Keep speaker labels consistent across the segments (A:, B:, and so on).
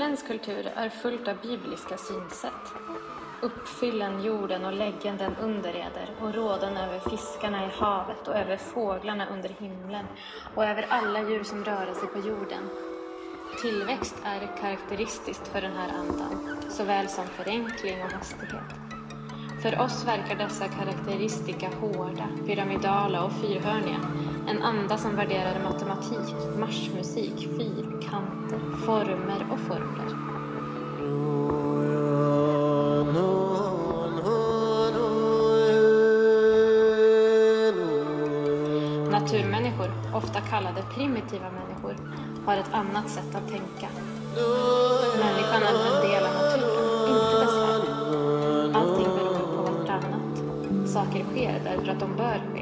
A: Västerländsk kultur är fullt av bibliska synsätt. Uppfyllen jorden och läggen den under eder och råden över fiskarna i havet och över fåglarna under himlen och över alla djur som rör sig på jorden. Tillväxt är karaktäristiskt för den här andan, såväl som förenkling och hastighet. För oss verkar dessa karaktäristika hårda, pyramidala och fyrhörniga. En anda som värderar matematik, marschmusik, fyrkanter, former och formler. Naturmänniskor, ofta kallade primitiva människor, har ett annat sätt att tänka. Människan är en del av naturen, inte dess herre. Allting beror på vartannat. Saker sker därför att de bör ske.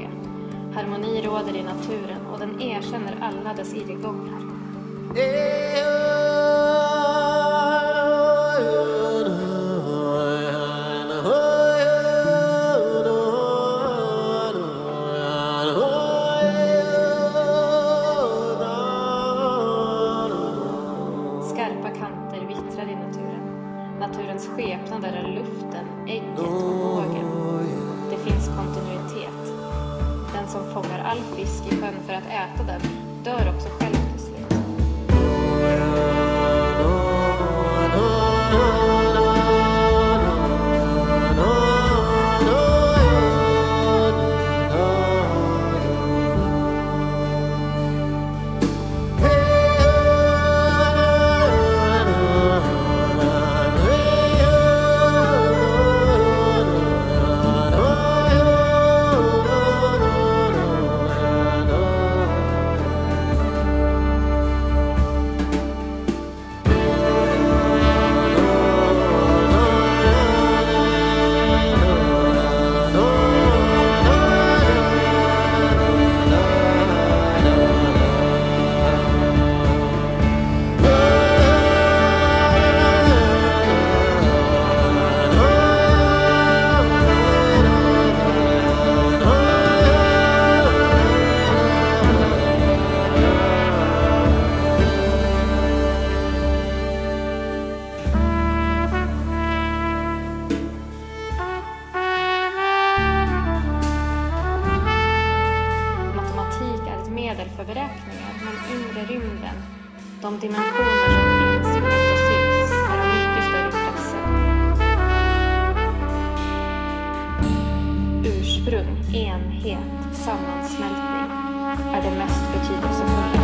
A: Harmoni råder i naturen och den erkänner alla dess irrgångar. Skarpa kanter vittrar i naturen. Naturens skepnader är luften, ägget och vågen. Det finns kontinuitet. Som fångar all fisk i sjön för att äta den dör också själv. De dimensioner som finns och inte syns är av mycket större intresse. Ursprung, enhet, sammansmältning är det mest betydelsefulla.